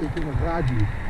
feito no rádio.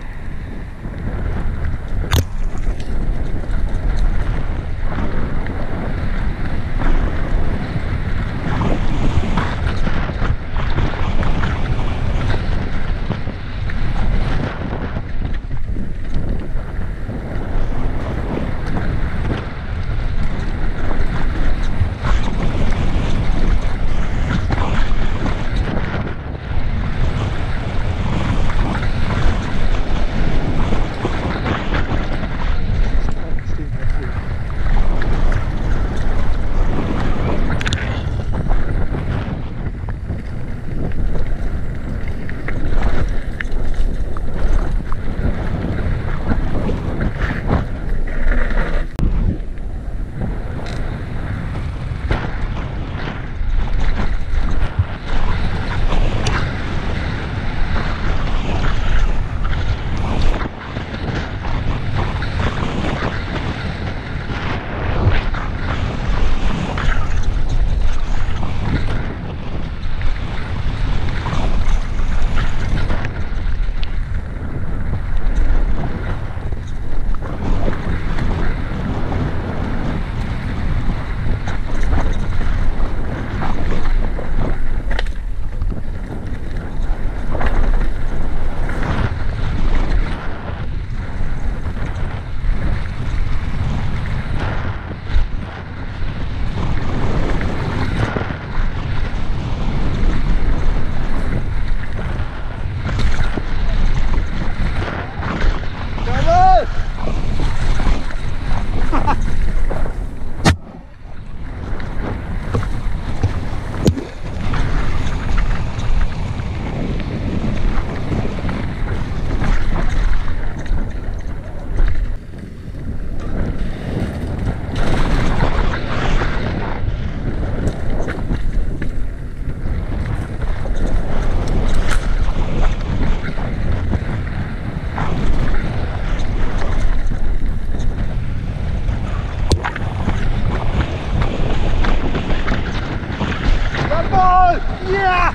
Ja!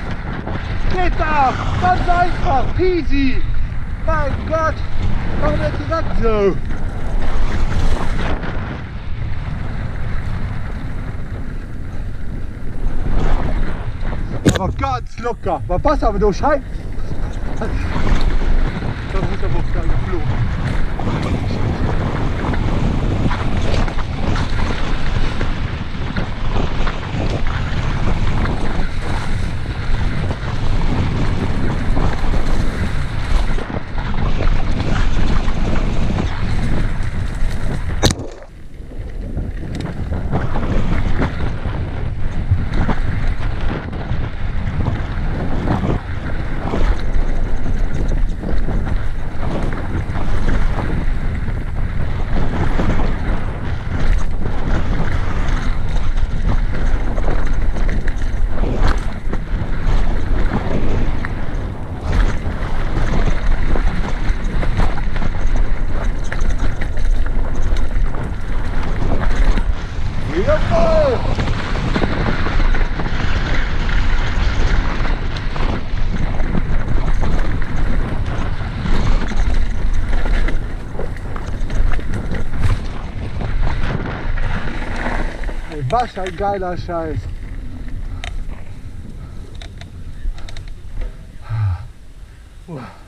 Geht doch! Ganz einfach! Easy! Mein Gott! Warum hat gesagt so? Aber ganz locker! Aber pass aber du Scheiß! Was ein geiler Scheiß. Uah.